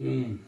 Mm.